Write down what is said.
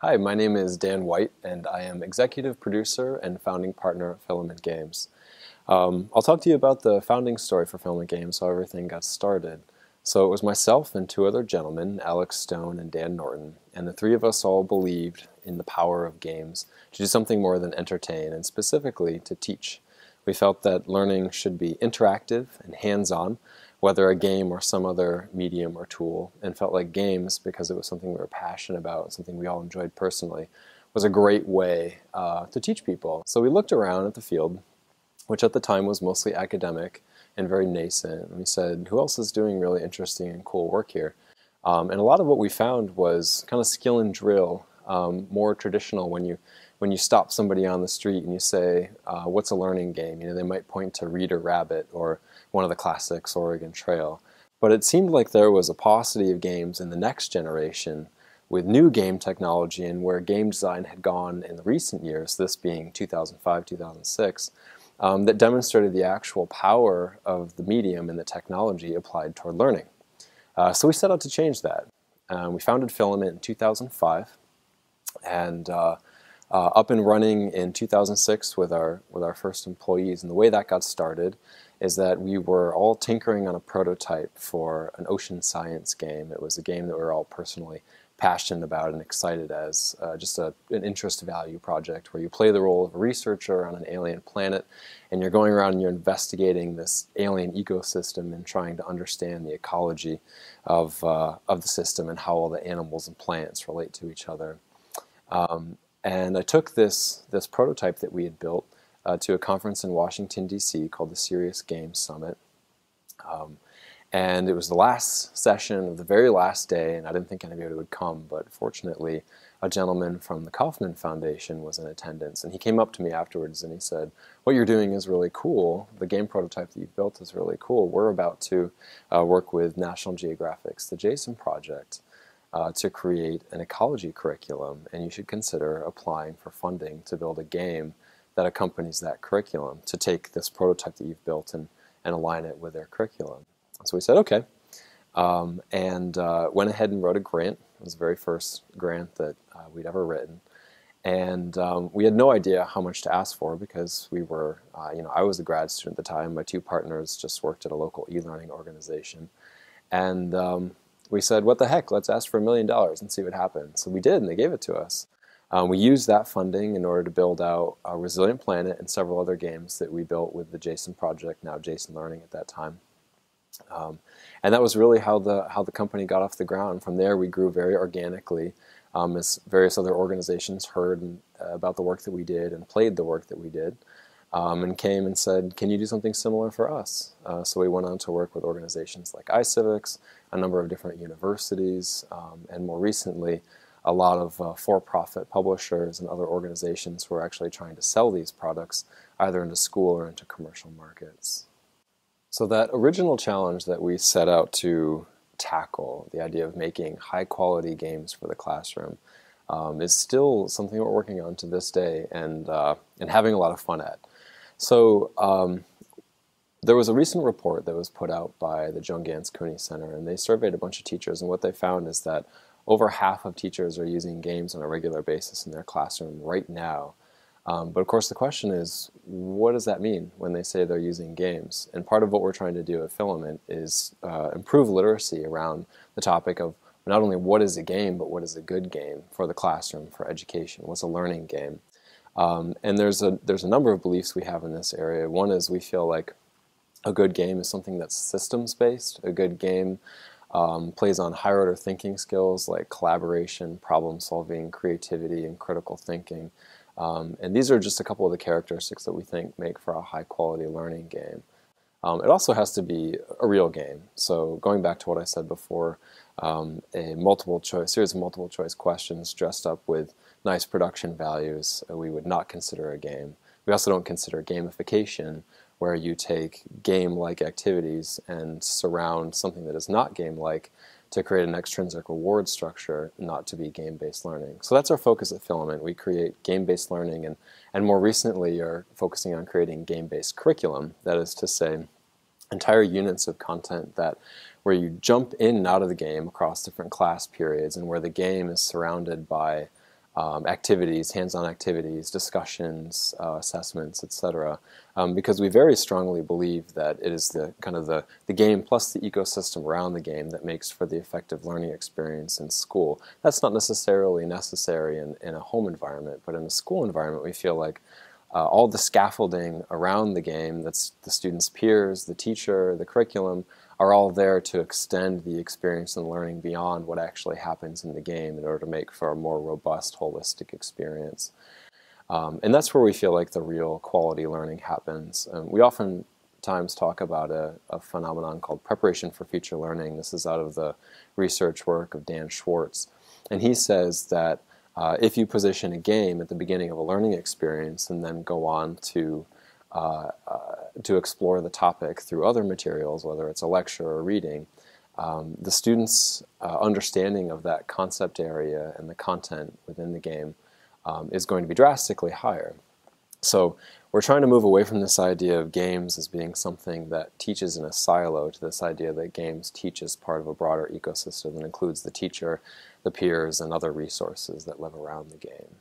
Hi, my name is Dan White, and I am executive producer and founding partner at Filament Games. Um, I'll talk to you about the founding story for Filament Games, how everything got started. So it was myself and two other gentlemen, Alex Stone and Dan Norton, and the three of us all believed in the power of games to do something more than entertain, and specifically to teach. We felt that learning should be interactive and hands-on, whether a game or some other medium or tool, and felt like games, because it was something we were passionate about, something we all enjoyed personally, was a great way uh, to teach people. So we looked around at the field, which at the time was mostly academic and very nascent, and we said, who else is doing really interesting and cool work here? Um, and a lot of what we found was kind of skill and drill, um, more traditional when you when you stop somebody on the street and you say, uh, what's a learning game? You know, they might point to Reader Rabbit or one of the classics, Oregon Trail. But it seemed like there was a paucity of games in the next generation with new game technology and where game design had gone in the recent years, this being 2005, 2006, um, that demonstrated the actual power of the medium and the technology applied toward learning. Uh, so we set out to change that. Um, we founded Filament in 2005 and uh, uh, up and running in 2006 with our, with our first employees. And the way that got started is that we were all tinkering on a prototype for an ocean science game. It was a game that we were all personally passionate about and excited as uh, just a, an interest value project where you play the role of a researcher on an alien planet and you're going around and you're investigating this alien ecosystem and trying to understand the ecology of, uh, of the system and how all the animals and plants relate to each other. Um, and I took this, this prototype that we had built uh, to a conference in Washington, D.C. called the Serious Games Summit. Um, and it was the last session of the very last day, and I didn't think anybody would come, but fortunately, a gentleman from the Kauffman Foundation was in attendance, and he came up to me afterwards and he said, What you're doing is really cool. The game prototype that you've built is really cool. We're about to uh, work with National Geographic's The Jason Project uh, to create an ecology curriculum, and you should consider applying for funding to build a game that accompanies that curriculum to take this prototype that you've built and, and align it with their curriculum. So we said, okay. Um, and uh, went ahead and wrote a grant. It was the very first grant that uh, we'd ever written. And um, we had no idea how much to ask for because we were, uh, you know, I was a grad student at the time. My two partners just worked at a local e-learning organization. And um, we said, what the heck, let's ask for a million dollars and see what happens. So we did, and they gave it to us. Um, we used that funding in order to build out a Resilient Planet and several other games that we built with the Jason project, now Jason Learning at that time. Um, and that was really how the how the company got off the ground. From there, we grew very organically um, as various other organizations heard and, uh, about the work that we did and played the work that we did, um, and came and said, "Can you do something similar for us?" Uh, so we went on to work with organizations like iCivics, a number of different universities, um, and more recently a lot of uh, for-profit publishers and other organizations who are actually trying to sell these products either into school or into commercial markets. So that original challenge that we set out to tackle, the idea of making high-quality games for the classroom, um, is still something we're working on to this day and, uh, and having a lot of fun at. So um, there was a recent report that was put out by the Joan Ganz Cooney Center, and they surveyed a bunch of teachers, and what they found is that over half of teachers are using games on a regular basis in their classroom right now. Um, but of course the question is, what does that mean when they say they're using games? And part of what we're trying to do at Filament is uh, improve literacy around the topic of not only what is a game, but what is a good game for the classroom, for education, what's a learning game. Um, and there's a, there's a number of beliefs we have in this area. One is we feel like a good game is something that's systems-based. A good game um, plays on higher order thinking skills like collaboration, problem solving, creativity, and critical thinking. Um, and these are just a couple of the characteristics that we think make for a high quality learning game. Um, it also has to be a real game. So going back to what I said before, um, a multiple choice series of multiple choice questions dressed up with nice production values, uh, we would not consider a game. We also don't consider gamification, where you take game-like activities and surround something that is not game-like to create an extrinsic reward structure, not to be game-based learning. So that's our focus at Filament. We create game-based learning and, and more recently are focusing on creating game-based curriculum. That is to say, entire units of content that where you jump in and out of the game across different class periods and where the game is surrounded by um, activities, hands-on activities, discussions, uh, assessments, etc. Um, because we very strongly believe that it is the kind of the, the game plus the ecosystem around the game that makes for the effective learning experience in school. That's not necessarily necessary in, in a home environment, but in a school environment we feel like uh, all the scaffolding around the game, that's the student's peers, the teacher, the curriculum, are all there to extend the experience and learning beyond what actually happens in the game in order to make for a more robust, holistic experience. Um, and that's where we feel like the real quality learning happens. Um, we oftentimes talk about a, a, phenomenon called preparation for future learning. This is out of the research work of Dan Schwartz. And he says that uh, if you position a game at the beginning of a learning experience and then go on to uh, uh, to explore the topic through other materials, whether it's a lecture or reading, um, the students' uh, understanding of that concept area and the content within the game um, is going to be drastically higher. So we're trying to move away from this idea of games as being something that teaches in a silo to this idea that games teach as part of a broader ecosystem that includes the teacher, the peers, and other resources that live around the game.